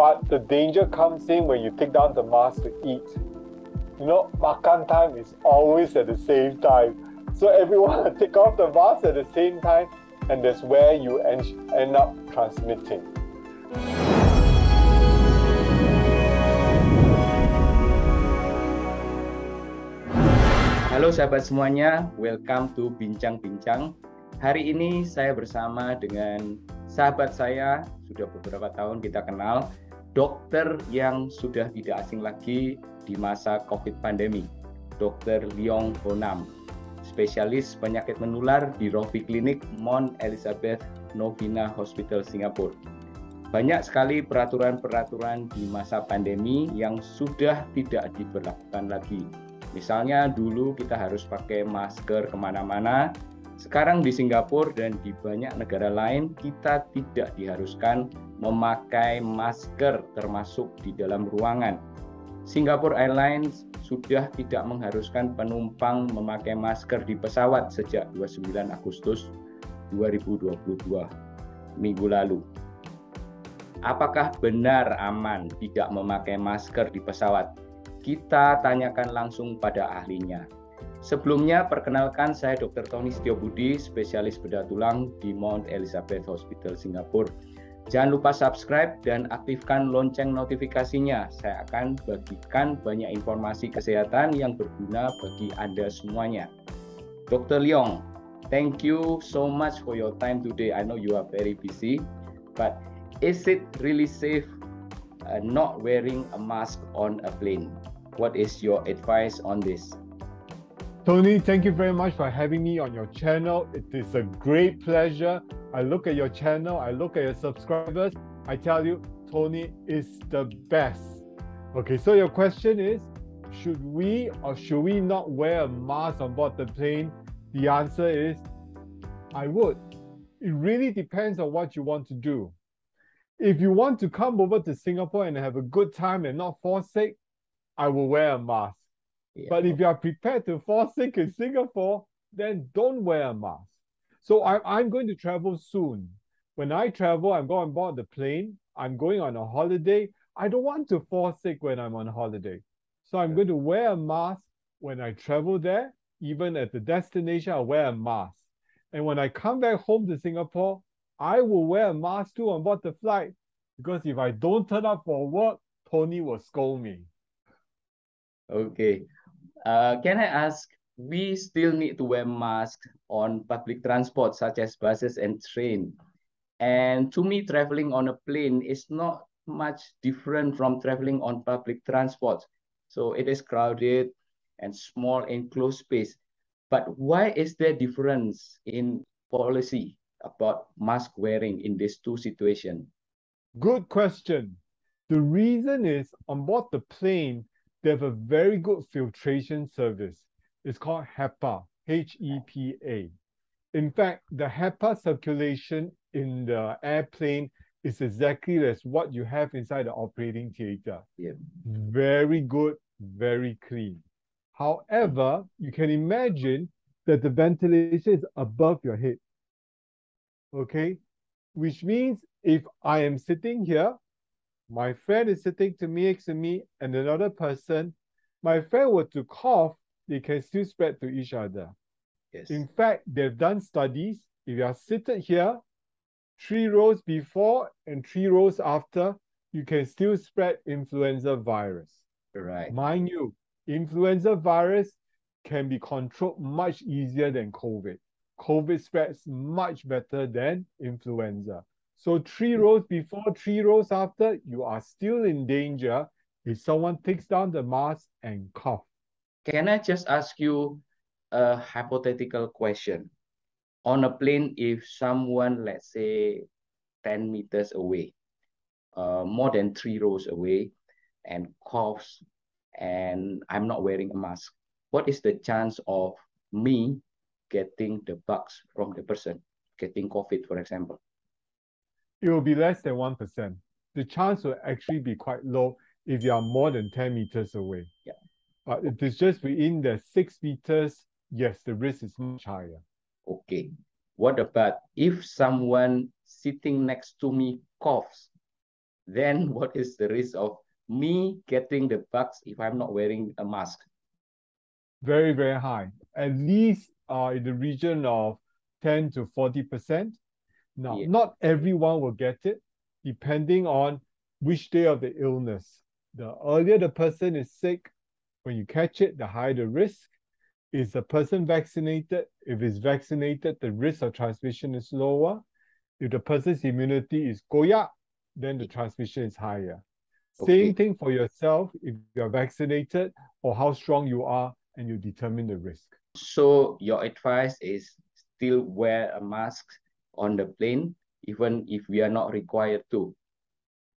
But the danger comes in when you take down the mask to eat. You know, makan time is always at the same time. So everyone take off the mask at the same time, and that's where you end, end up transmitting. Halo sahabat semuanya, welcome to Bincang-Bincang. Hari ini saya bersama dengan sahabat saya, sudah beberapa tahun kita kenal, dokter yang sudah tidak asing lagi di masa COVID pandemi, Dr. Leong Honam, spesialis penyakit menular di Rovi Clinic Mount Elizabeth Novena Hospital Singapura. Banyak sekali peraturan-peraturan di masa pandemi yang sudah tidak diberlakukan lagi Misalnya dulu kita harus pakai masker ke mana-mana, sekarang di Singapura dan di banyak negara lain kita tidak diharuskan memakai masker termasuk di dalam ruangan. Singapore Airlines sudah tidak mengharuskan penumpang memakai masker di pesawat sejak 29 Agustus 2022 minggu lalu. Apakah benar aman tidak memakai masker di pesawat? kita tanyakan langsung pada ahlinya. Sebelumnya, perkenalkan saya Dr. Tony Budi, spesialis bedah tulang di Mount Elizabeth Hospital Singapura. Jangan lupa subscribe dan aktifkan lonceng notifikasinya. Saya akan bagikan banyak informasi kesehatan yang berguna bagi Anda semuanya. Dr. Leong, thank you so much for your time today. I know you are very busy, but is it really safe uh, not wearing a mask on a plane? What is your advice on this? Tony, thank you very much for having me on your channel. It is a great pleasure. I look at your channel, I look at your subscribers. I tell you, Tony is the best. Okay, so your question is should we or should we not wear a mask on board the plane? The answer is I would. It really depends on what you want to do. If you want to come over to Singapore and have a good time and not fall sick, I will wear a mask. Yeah. But if you are prepared to fall sick in Singapore, then don't wear a mask. So I, I'm going to travel soon. When I travel, I'm going on board the plane. I'm going on a holiday. I don't want to fall sick when I'm on holiday. So I'm going to wear a mask when I travel there. Even at the destination, I'll wear a mask. And when I come back home to Singapore, I will wear a mask too on board the flight. Because if I don't turn up for work, Tony will scold me. Okay. Uh, can I ask, we still need to wear masks on public transport such as buses and train. And to me, traveling on a plane is not much different from traveling on public transport. So it is crowded and small enclosed space. But why is there difference in policy about mask wearing in these two situations? Good question. The reason is on board the plane, they have a very good filtration service. It's called HEPA, H-E-P-A. In fact, the HEPA circulation in the airplane is exactly as what you have inside the operating theater. Yeah. Very good, very clean. However, you can imagine that the ventilation is above your head. Okay? Which means if I am sitting here my friend is sitting to me next to me and another person, my friend were to cough, they can still spread to each other. Yes. In fact, they've done studies. If you are seated here, three rows before and three rows after, you can still spread influenza virus. Right. Mind you, influenza virus can be controlled much easier than COVID. COVID spreads much better than influenza. So three rows before, three rows after, you are still in danger if someone takes down the mask and cough. Can I just ask you a hypothetical question? On a plane, if someone, let's say, 10 meters away, uh, more than three rows away, and coughs, and I'm not wearing a mask, what is the chance of me getting the bugs from the person, getting COVID, for example? It will be less than 1%. The chance will actually be quite low if you are more than 10 meters away. Yeah. But if it's just within the six meters, yes, the risk is much higher. Okay. What about if someone sitting next to me coughs? then what is the risk of me getting the bugs if I'm not wearing a mask? Very, very high. At least uh, in the region of 10 to 40%. Now, yeah. not everyone will get it, depending on which day of the illness. The earlier the person is sick, when you catch it, the higher the risk. Is the person vaccinated? If it's vaccinated, the risk of transmission is lower. If the person's immunity is goya, then the transmission is higher. Okay. Same thing for yourself if you're vaccinated or how strong you are and you determine the risk. So your advice is still wear a mask on the plane even if we are not required to.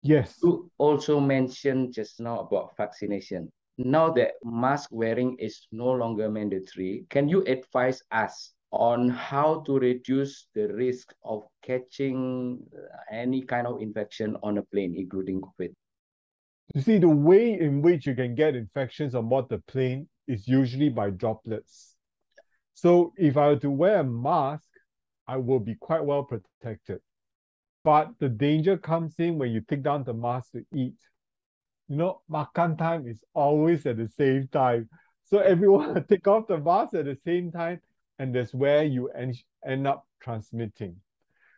Yes. You also mentioned just now about vaccination. Now that mask wearing is no longer mandatory, can you advise us on how to reduce the risk of catching uh, any kind of infection on a plane, including COVID? You see, the way in which you can get infections on board the plane is usually by droplets. So if I were to wear a mask, I will be quite well protected. But the danger comes in when you take down the mask to eat. You know, makan time is always at the same time. So everyone take off the mask at the same time, and that's where you end, end up transmitting.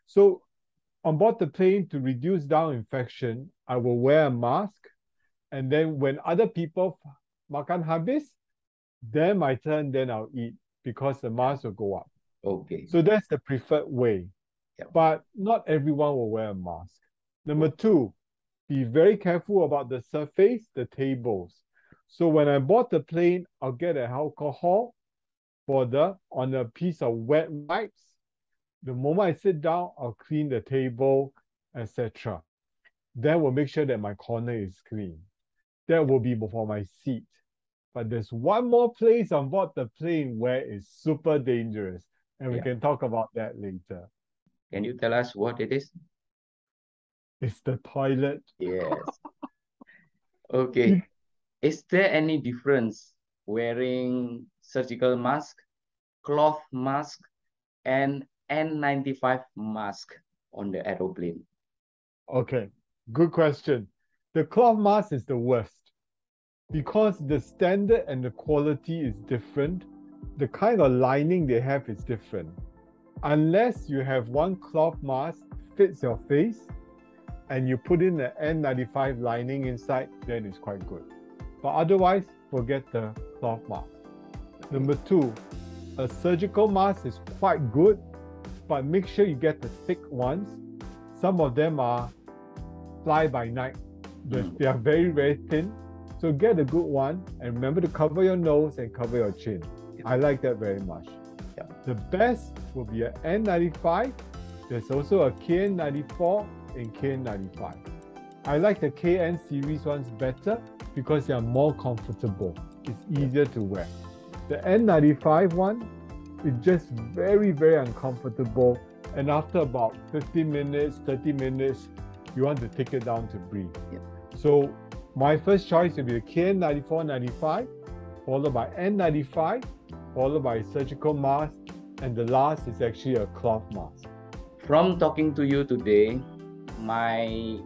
So on board the plane, to reduce down infection, I will wear a mask. And then when other people makan habis, then my turn, then I'll eat because the mask will go up. Okay. So that's the preferred way. Yep. But not everyone will wear a mask. Number two, be very careful about the surface, the tables. So when I bought the plane, I'll get an alcohol for the on a piece of wet wipes. The moment I sit down, I'll clean the table, etc. Then we'll make sure that my corner is clean. That will be for my seat. But there's one more place on board the plane where it's super dangerous, and we yeah. can talk about that later. Can you tell us what it is? It's the toilet. Yes. okay. Is there any difference wearing surgical mask, cloth mask, and N95 mask on the aeroplane? Okay, good question. The cloth mask is the worst because the standard and the quality is different, the kind of lining they have is different. Unless you have one cloth mask fits your face and you put in the N95 lining inside, then it's quite good. But otherwise, forget the cloth mask. Number two, a surgical mask is quite good, but make sure you get the thick ones. Some of them are fly by night. Mm. They are very, very thin so get a good one and remember to cover your nose and cover your chin. I like that very much. Yeah. The best will be an N95. There's also a KN94 and KN95. I like the KN series ones better because they are more comfortable. It's easier to wear. The N95 one is just very, very uncomfortable. And after about 15 minutes, 30 minutes, you want to take it down to breathe. Yeah. So my first choice will be the KN9495, followed by N95, followed by a surgical mask, and the last is actually a cloth mask. From talking to you today, my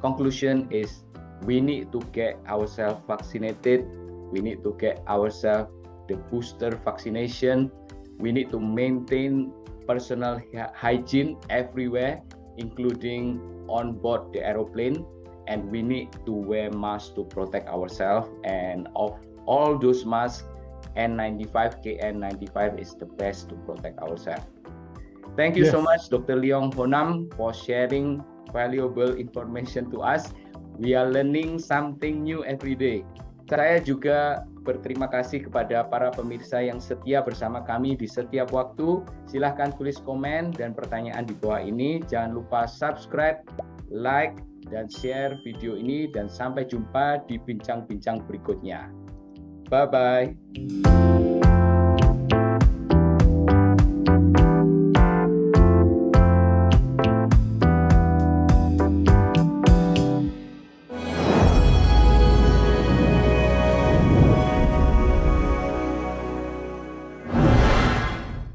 conclusion is we need to get ourselves vaccinated. We need to get ourselves the booster vaccination. We need to maintain personal hygiene everywhere, including on board the aeroplane and we need to wear masks to protect ourselves and of all those masks N95 KN95 is the best to protect ourselves thank you yes. so much Dr. Leong Honam for sharing valuable information to us we are learning something new every day saya juga berterima kasih kepada para pemirsa yang setia bersama kami di setiap waktu. Silahkan tulis komen dan pertanyaan di bawah ini. Jangan lupa subscribe, like, dan share video ini dan sampai jumpa di bincang-bincang berikutnya. Bye bye.